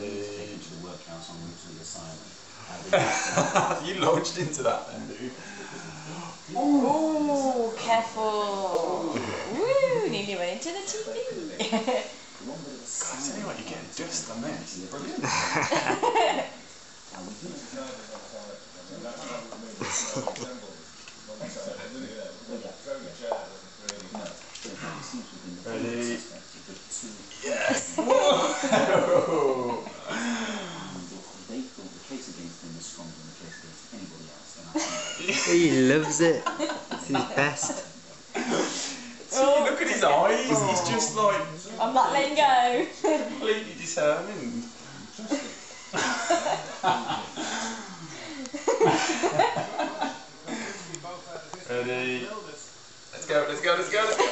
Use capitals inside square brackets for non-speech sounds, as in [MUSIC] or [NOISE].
Ready. to the workhouse en route to the asylum. [LAUGHS] you launched into that then, dude. Ooh, careful. Woo, nearly went into the TV. God, I tell you what, you're getting dust on this. Brilliant. [LAUGHS] Ready. [LAUGHS] He loves it. It's his best. See, [LAUGHS] oh, look at his eyes. He's oh. just like I'm not letting go. completely determined. [LAUGHS] Ready? Let's go, let's go, let's go, let's go.